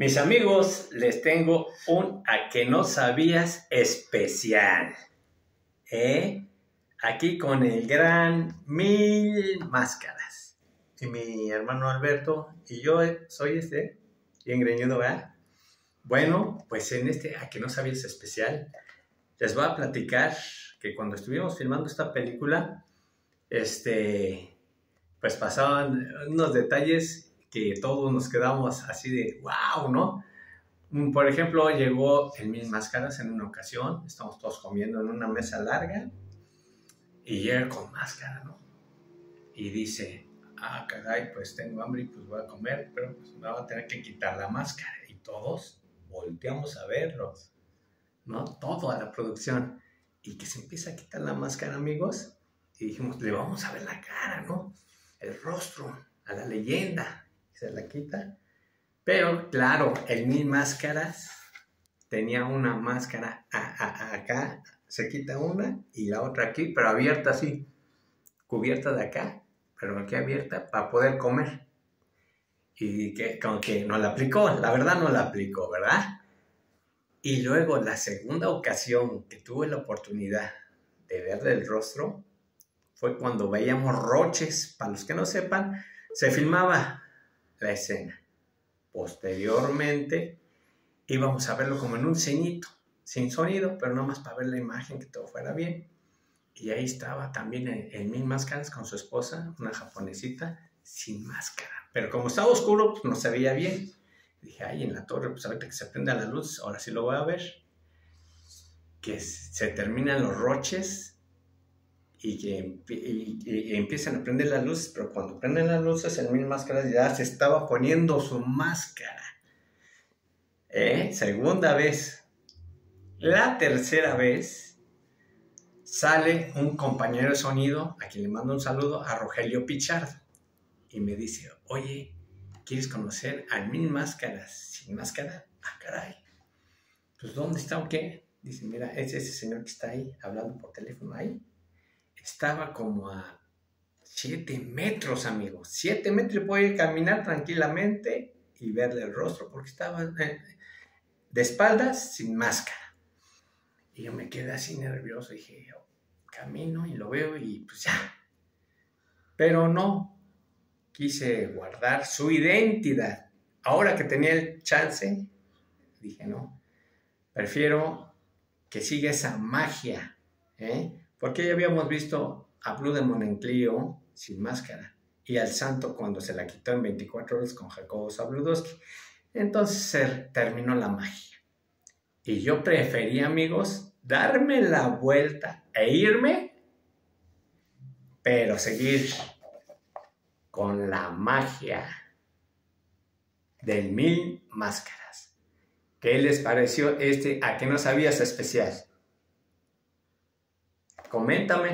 Mis amigos, les tengo un a que no sabías especial. ¿Eh? Aquí con el gran Mil Máscaras. Y mi hermano Alberto y yo soy este, bien greñudo, ¿verdad? Bueno, pues en este a que no sabías especial, les voy a platicar que cuando estuvimos filmando esta película, este, pues pasaban unos detalles que todos nos quedamos así de wow, ¿no? Por ejemplo, llegó el Mil Máscaras en una ocasión, estamos todos comiendo en una mesa larga y llega con máscara, ¿no? Y dice, ah, caray, pues tengo hambre y pues voy a comer, pero pues me va a tener que quitar la máscara. Y todos volteamos a verlos, ¿no? Todo a la producción. Y que se empieza a quitar la máscara, amigos. Y dijimos, le vamos a ver la cara, ¿no? El rostro, a la leyenda se la quita. Pero claro, el Mil Máscaras tenía una máscara acá, se quita una y la otra aquí, pero abierta así, cubierta de acá, pero aquí abierta para poder comer. Y que como que no la aplicó, la verdad no la aplicó, ¿verdad? Y luego la segunda ocasión que tuve la oportunidad de verle el rostro fue cuando veíamos roches, para los que no sepan, se filmaba la escena. Posteriormente íbamos a verlo como en un ceñito, sin sonido, pero no más para ver la imagen, que todo fuera bien. Y ahí estaba también en, Mil Máscaras con su esposa, una japonesita, sin máscara. Pero como estaba oscuro, pues no se veía bien. dije, ay, en la torre, pues ahorita que se prenda la luz, ahora sí lo voy a ver. Que se terminan los roches y que empiezan a prender las luces, pero cuando prenden las luces, el Mil Máscaras ya se estaba poniendo su máscara. ¿Eh? Segunda vez. La tercera vez sale un compañero de sonido, a quien le mando un saludo, a Rogelio Pichardo, y me dice, oye, ¿quieres conocer al Mil Máscaras sin máscara? Ah, caray. Pues, ¿dónde está o qué? Dice, mira, es ese señor que está ahí, hablando por teléfono ahí estaba como a 7 metros, amigos. 7 metros y podía caminar tranquilamente y verle el rostro porque estaba eh, de espaldas sin máscara. Y yo me quedé así nervioso. Dije, yo camino y lo veo y pues ya. Pero no, quise guardar su identidad. Ahora que tenía el chance, dije, no, prefiero que siga esa magia. ¿eh? Porque ya habíamos visto a Blue Demon en Clio sin máscara y al santo cuando se la quitó en 24 horas con Jacobo Zabludowski. Entonces se terminó la magia. Y yo preferí, amigos, darme la vuelta e irme, pero seguir con la magia del mil máscaras. ¿Qué les pareció este a que no sabías especial? Coméntame.